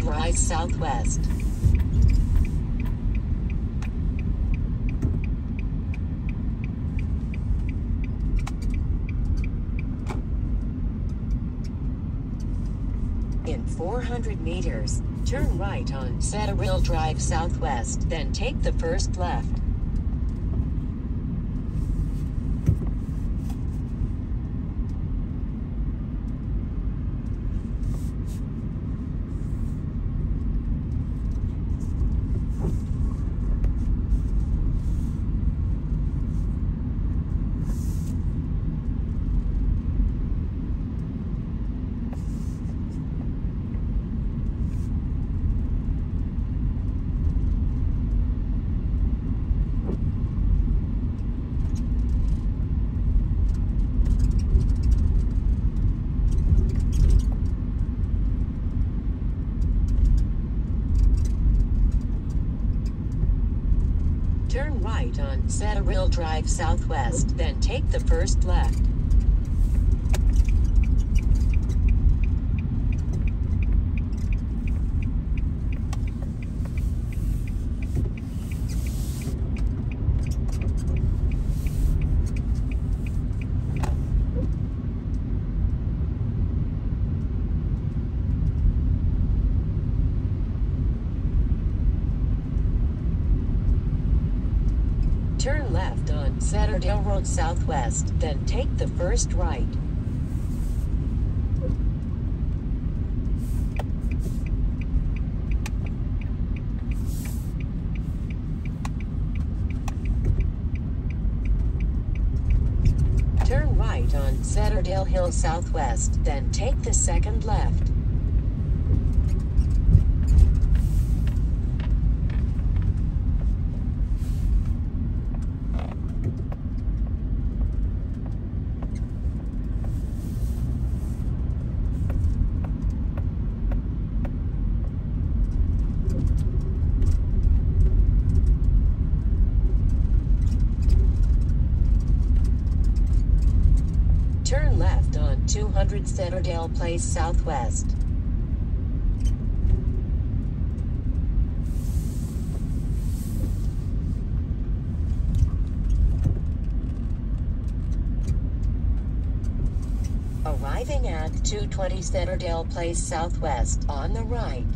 Place Southwest. In 400 meters, turn right on Cedarville Drive Southwest, then take the first left. Turn right on Cedarville Drive Southwest, then take the first left. Turn left on Cedardale Road Southwest, then take the first right. Turn right on Cedardale Hill Southwest, then take the second left. Turn left on 200 Cedardale Place Southwest. Arriving at 220 Cedardale Place Southwest on the right.